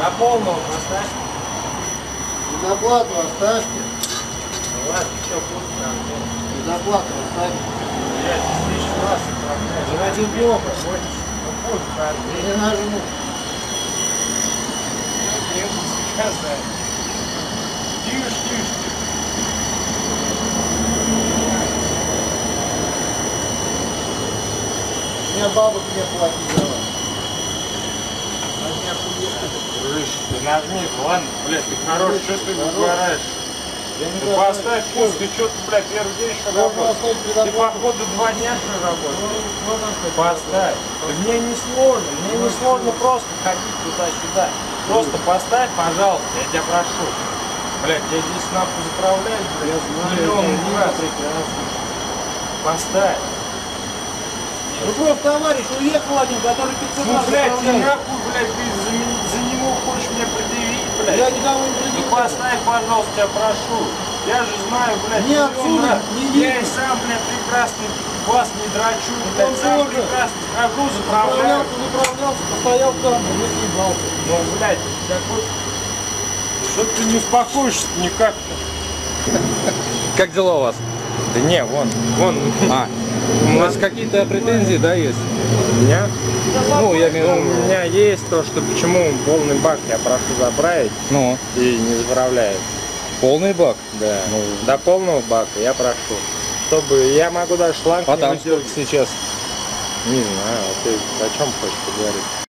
До полного поставь. Предоплату оставьте. Ну ладно, что будет там? Предоплату оставьте. Я тысяч раз отправляю. Ради бога. Ну пусть, Я Андрей. не нажму. Я буду сейчас знать. Тише, тише, тише. У меня бабок не платить за вас. Они ты нажми, ладно, блядь, ты хорош, что ты выгораешь? Ты поставь пусть, ты что ты, блядь, первый день что работаешь? Ты, походу, два дня что работаешь? Оставить Поставь. Да Мне не сложно, мне не сложно просто ходить туда-сюда. Просто поставь, пожалуйста, я тебя прошу. Блядь, я здесь нахуй заправляюсь, блядь, миллион раз. Поставь. Ну просто товарищ уехал один, который 500 Ну, раз блядь, ты нахуй, блядь, ты за, ме- за него хочешь мне предъявить, блядь? Я никого не Ну предъявляю. поставь, пожалуйста, тебя прошу. Я же знаю, блядь, Не отсюда, не Я и сам, блядь, прекрасно вас не драчу, блядь, сам тоже. прекрасно хожу, заправляю. Заправлялся, заправлялся, постоял там, не съебался. Ну, блядь, такой... Что ты не успокоишься никак-то? Как дела у вас? Да не, вон, вон. А, у вас какие-то претензии, да, есть? У меня, Ну, я имею в у виду, меня есть то, что почему полный бак я прошу заправить ну, и не заправляю. полный бак. Да. Ну. До полного бака я прошу. Чтобы я могу даже шланг А там сколько сейчас? Не знаю, а ты о чем хочешь поговорить?